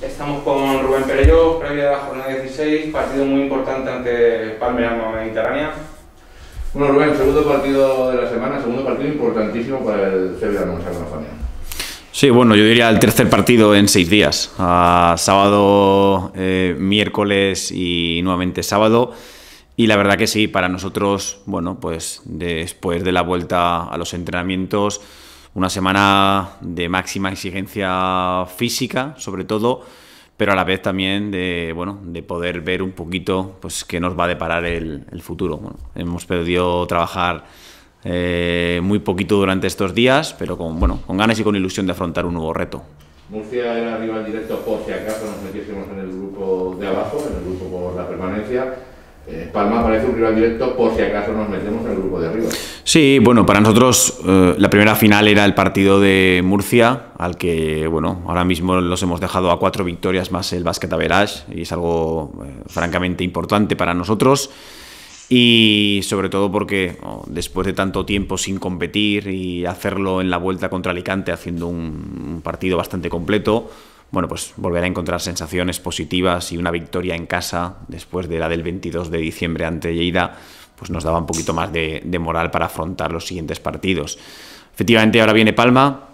Estamos con Rubén Perello, previa de la jornada 16, partido muy importante ante Palmerano Mediterránea. Bueno, Rubén, segundo partido de la semana, segundo partido importantísimo para el Sevilla Monsanto Sí, bueno, yo diría el tercer partido en seis días. sábado, eh, miércoles y nuevamente sábado. Y la verdad que sí, para nosotros, bueno, pues después de la vuelta a los entrenamientos, una semana de máxima exigencia física, sobre todo, pero a la vez también de, bueno, de poder ver un poquito pues, qué nos va a deparar el, futuro. hemos podido trabajar eh, muy poquito durante estos días, pero con, bueno, con ganas y con ilusión de afrontar un nuevo reto. Murcia era rival directo por si acaso nos metiésemos en el grupo de abajo, en el grupo por la permanencia Palma parece un rival directo por si acaso nos metemos en el grupo de arriba. Sí, bueno, para nosotros eh, la primera final era el partido de Murcia, al que, bueno, ahora mismo los hemos dejado a cuatro victorias más el Basket Average y es algo eh, francamente importante para nosotros. Y sobre todo porque oh, después de tanto tiempo sin competir y hacerlo en la vuelta contra Alicante haciendo un partido bastante completo, bueno, pues volver a encontrar sensaciones positivas y una victoria en casa después de la del 22 de diciembre ante Lleida, pues nos daba un poquito más de, moral para afrontar los siguientes partidos. Efectivamente, ahora viene Palma.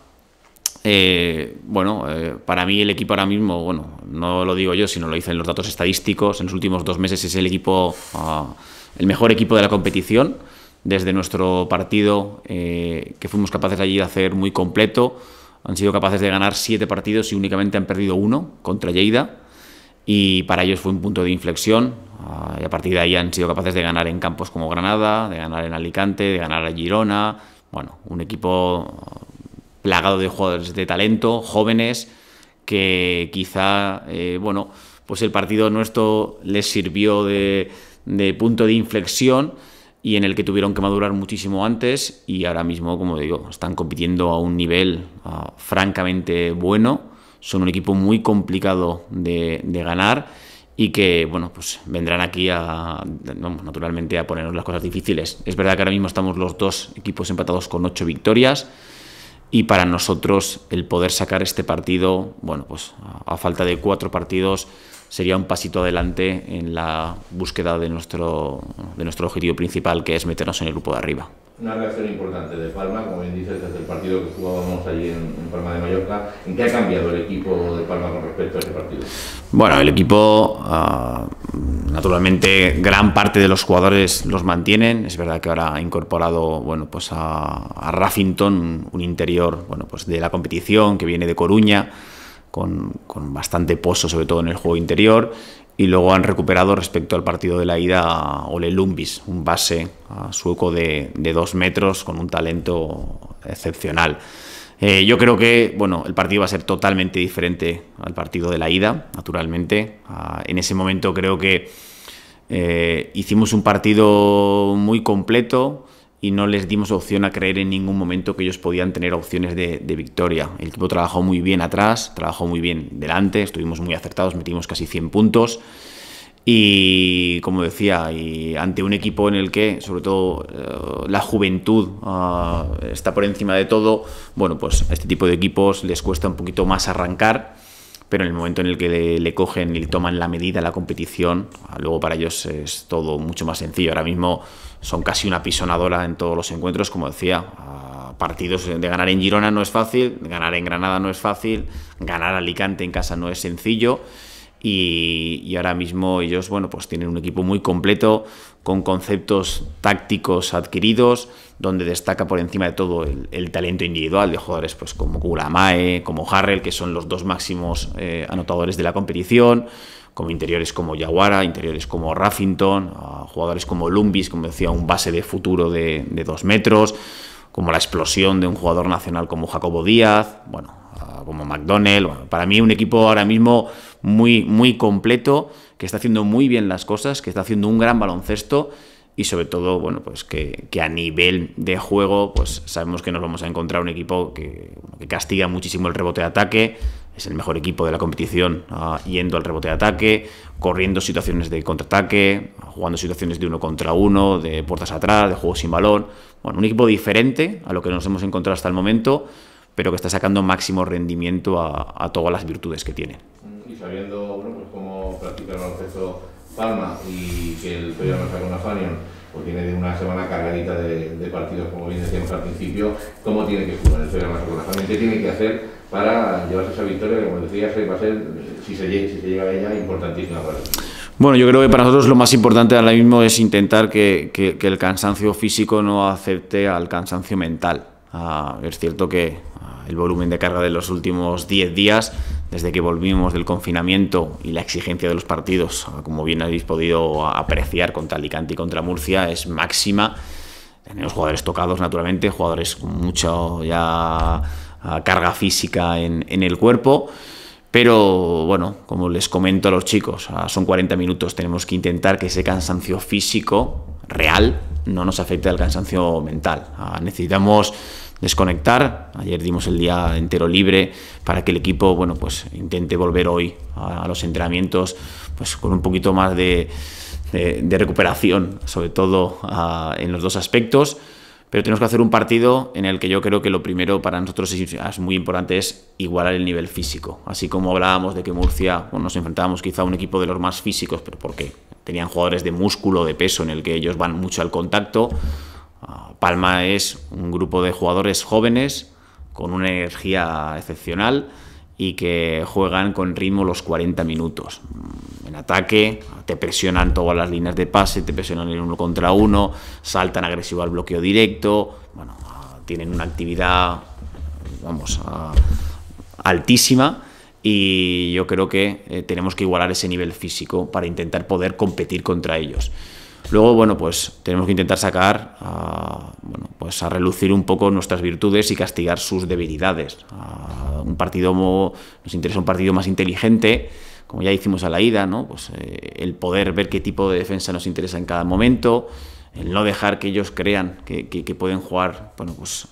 Eh, bueno, eh, para mí el equipo ahora mismo, bueno, no lo digo yo, sino lo dicen los datos estadísticos, en los últimos dos meses es el equipo, ah, el mejor equipo de la competición. Desde nuestro partido, eh, que fuimos capaces allí de hacer muy completo, han sido capaces de ganar siete partidos y únicamente han perdido uno contra Lleida. Y para ellos fue un punto de inflexión. Ah, y a partir de ahí han sido capaces de ganar en campos como Granada, de ganar en Alicante, de ganar a Girona. Bueno, un equipo plagado de jugadores de talento, jóvenes, que quizá, eh, bueno, pues el partido nuestro les sirvió de, de punto de inflexión y en el que tuvieron que madurar muchísimo antes y ahora mismo, como digo, están compitiendo a un nivel ah, francamente bueno. Son un equipo muy complicado de, ganar y que, bueno, pues vendrán aquí a, naturalmente a ponernos las cosas difíciles. Es verdad que ahora mismo estamos los dos equipos empatados con ocho victorias y para nosotros el poder sacar este partido, bueno, pues a falta de cuatro partidos sería un pasito adelante en la búsqueda de nuestro, de nuestro objetivo principal, que es meternos en el grupo de arriba. Una reacción importante de Palma, como bien dices, desde el partido que jugábamos allí en, Palma de Mallorca. ¿En qué ha cambiado el equipo de Palma con respecto a ese partido? Bueno, el equipo, ah, naturalmente, gran parte de los jugadores los mantienen. Es verdad que ahora ha incorporado bueno, pues a, a Raffington, un interior bueno, pues de la competición que viene de Coruña con, bastante pozo, sobre todo en el juego interior. Y luego han recuperado respecto al partido de la ida a Ole Lumbis, un base sueco de, dos metros con un talento excepcional. Eh, yo creo que bueno, el partido va a ser totalmente diferente al partido de la ida, naturalmente. Ah, en ese momento creo que eh, hicimos un partido muy completo, y no les dimos opción a creer en ningún momento que ellos podían tener opciones de, victoria. El equipo trabajó muy bien atrás, trabajó muy bien delante, estuvimos muy acertados, metimos casi 100 puntos. Y como decía, ante un equipo en el que, sobre todo, eh, la juventud ah, está por encima de todo, bueno, pues a este tipo de equipos les cuesta un poquito más arrancar pero en el momento en el que le, cogen y toman la medida la competición, luego para ellos es todo mucho más sencillo. Ahora mismo son casi una pisonadora en todos los encuentros, como decía. Partidos de ganar en Girona no es fácil, ganar en Granada no es fácil, ganar Alicante en casa no es sencillo. Y, ahora mismo ellos, bueno, pues tienen un equipo muy completo, con conceptos tácticos adquiridos, donde destaca por encima de todo el, talento individual de jugadores pues como Guramae, como Harrell, que son los dos máximos eh, anotadores de la competición, como interiores como Yaguara, interiores como Raffington, jugadores como Lumbis, como decía, un base de futuro de, de dos metros, como la explosión de un jugador nacional como Jacobo Díaz, bueno, como McDonnell. para mí un equipo ahora mismo muy, muy completo, que está haciendo muy bien las cosas, que está haciendo un gran baloncesto y sobre todo, bueno, pues que, a nivel de juego, pues sabemos que nos vamos a encontrar un equipo que, castiga muchísimo el rebote de ataque, es el mejor equipo de la competición ah, yendo al rebote de ataque, corriendo situaciones de contraataque, jugando situaciones de uno contra uno, de puertas atrás, de juego sin balón. Bueno, un equipo diferente a lo que nos hemos encontrado hasta el momento, pero que está sacando máximo rendimiento a, todas las virtudes que tiene. Y sabiendo bueno, pues cómo practica el baloncesto Palma y que el Toyo no con Fanion pues tiene una semana cargadita de, de, partidos, como bien decíamos al principio, cómo tiene que jugar el Toyo con Fanion, qué tiene que hacer para llevarse esa victoria que, como decías, va a ser, si se, si se llega a ella, importantísima para él. Bueno, yo creo que para nosotros lo más importante ahora mismo es intentar que, que, que el cansancio físico no acepte al cansancio mental. Ah, es cierto que ah, el volumen de carga de los últimos 10 días, desde que volvimos del confinamiento y la exigencia de los partidos, ah, como bien habéis podido apreciar contra Alicante y contra Murcia, es máxima. Tenemos jugadores tocados, naturalmente, jugadores con mucha ya carga física en, el cuerpo. Pero bueno, como les comento a los chicos, son 40 minutos, tenemos que intentar que ese cansancio físico real no nos afecte al cansancio mental. Necesitamos desconectar. Ayer dimos el día entero libre para que el equipo, bueno, pues intente volver hoy a, los entrenamientos, pues con un poquito más de, de, recuperación, sobre todo en los dos aspectos pero tenemos que hacer un partido en el que yo creo que lo primero para nosotros es, muy importante es igualar el nivel físico. Así como hablábamos de que Murcia nos enfrentábamos quizá a un equipo de los más físicos, pero porque tenían jugadores de músculo, de peso, en el que ellos van mucho al contacto. Ah, Palma es un grupo de jugadores jóvenes con una energía excepcional y que juegan con ritmo los 40 minutos en ataque, te presionan todas las líneas de pase, te presionan en uno contra uno, saltan agresivo al bloqueo directo, bueno, tienen una actividad, vamos, altísima y yo creo que eh, tenemos que igualar ese nivel físico para intentar poder competir contra ellos. Luego, bueno, pues tenemos que intentar sacar, bueno, pues a relucir un poco nuestras virtudes y castigar sus debilidades. un partido, nos interesa un partido más inteligente, como ya hicimos a la ida, ¿no? pues, eh, el poder ver qué tipo de defensa nos interesa en cada momento, el no dejar que ellos crean que, pueden jugar bueno, pues,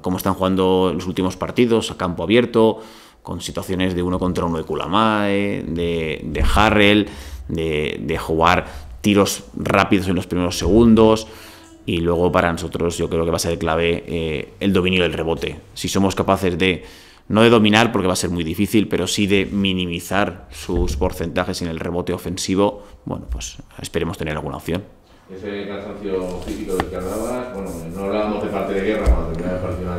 como están jugando los últimos partidos, a campo abierto, con situaciones de uno contra uno de Kulamae, de, de Harrell, de, de jugar tiros rápidos en los primeros segundos. Y luego para nosotros yo creo que va a ser clave eh, el dominio del rebote. Si somos capaces de no de dominar porque va a ser muy difícil, pero sí de minimizar sus porcentajes en el rebote ofensivo, bueno, pues esperemos tener alguna opción. Ese cansancio físico del que hablabas, bueno, no hablábamos de parte de guerra cuando terminaba el partido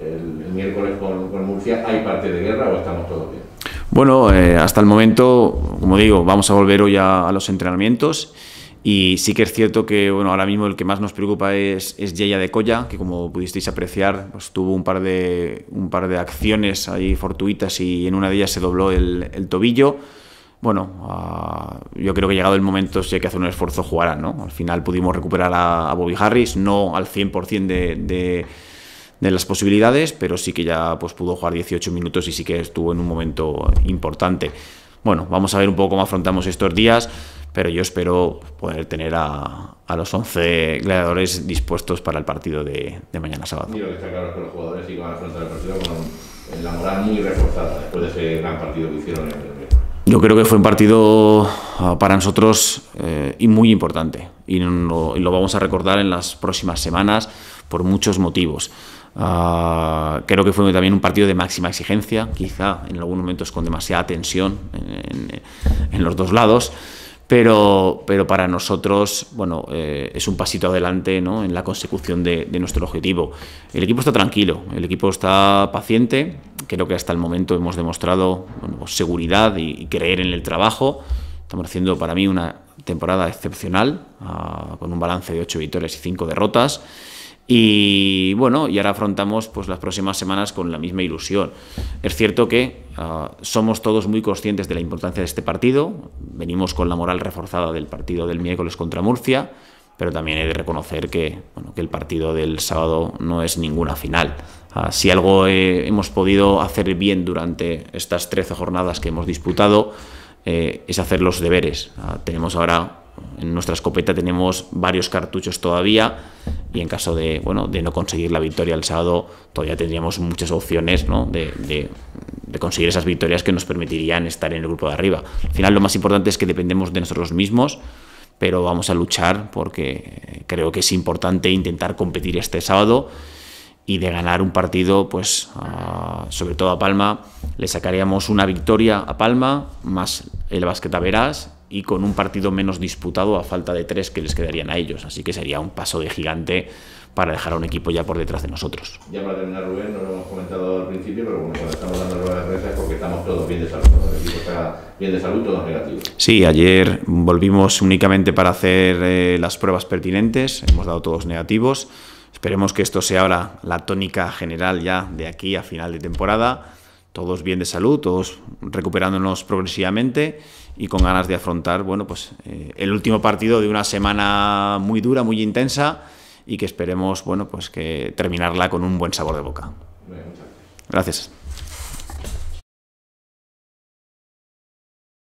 el, el, miércoles con, con, Murcia, ¿hay parte de guerra o estamos todos bien? Bueno, eh, hasta el momento, como digo, vamos a volver hoy a, a los entrenamientos y sí que es cierto que bueno, ahora mismo el que más nos preocupa es, es Yeya de Colla, que como pudisteis apreciar, pues, tuvo un par, de, un par de acciones ahí fortuitas y en una de ellas se dobló el, tobillo. Bueno, uh, yo creo que llegado el momento, si hay que hacer un esfuerzo, jugará. ¿no? Al final pudimos recuperar a, a Bobby Harris, no al 100% de, de, de, las posibilidades, pero sí que ya pues, pudo jugar 18 minutos y sí que estuvo en un momento importante. Bueno, vamos a ver un poco cómo afrontamos estos días pero yo espero poder tener a, a los 11 gladiadores dispuestos para el partido de, de mañana sábado. Y lo que está claro es que los jugadores a afrontar el partido con la moral muy reforzada después de ese gran partido que hicieron en el yo creo que fue un partido ah, para nosotros eh, y muy importante y lo, y lo, vamos a recordar en las próximas semanas por muchos motivos. Uh, creo que fue también un partido de máxima exigencia, quizá en algunos momentos con demasiada tensión en, en, en los dos lados pero, pero para nosotros bueno, eh, es un pasito adelante ¿no? en la consecución de, de, nuestro objetivo. El equipo está tranquilo, el equipo está paciente, creo que hasta el momento hemos demostrado bueno, seguridad y, y, creer en el trabajo. Estamos haciendo para mí una temporada excepcional, uh, con un balance de 8 victorias y 5 derrotas. Y bueno, y ahora afrontamos pues, las próximas semanas con la misma ilusión. Es cierto que uh, somos todos muy conscientes de la importancia de este partido, venimos con la moral reforzada del partido del miércoles contra Murcia, pero también he de reconocer que, bueno, que el partido del sábado no es ninguna final. Uh, si algo eh, hemos podido hacer bien durante estas 13 jornadas que hemos disputado, eh, es hacer los deberes. Uh, tenemos ahora en nuestra escopeta tenemos varios cartuchos todavía y en caso de, bueno, de no conseguir la victoria el sábado todavía tendríamos muchas opciones ¿no? de, de, de, conseguir esas victorias que nos permitirían estar en el grupo de arriba. Al final lo más importante es que dependemos de nosotros mismos, pero vamos a luchar porque creo que es importante intentar competir este sábado y de ganar un partido, pues sobre todo a Palma, le sacaríamos una victoria a Palma, más el Basqueta Verás y con un partido menos disputado a falta de tres que les quedarían a ellos. Así que sería un paso de gigante para dejar a un equipo ya por detrás de nosotros. Ya para terminar, Rubén, no lo hemos comentado al principio, pero bueno, cuando estamos dando rueda de prensa es porque estamos todos bien de salud, ¿no? el equipo está bien de salud, todos negativos. Sí, ayer volvimos únicamente para hacer eh, las pruebas pertinentes, hemos dado todos negativos. Esperemos que esto sea ahora la tónica general ya de aquí a final de temporada. Todos bien de salud, todos recuperándonos progresivamente y con ganas de afrontar bueno, pues, eh, el último partido de una semana muy dura, muy intensa y que esperemos bueno, pues que terminarla con un buen sabor de boca. Gracias.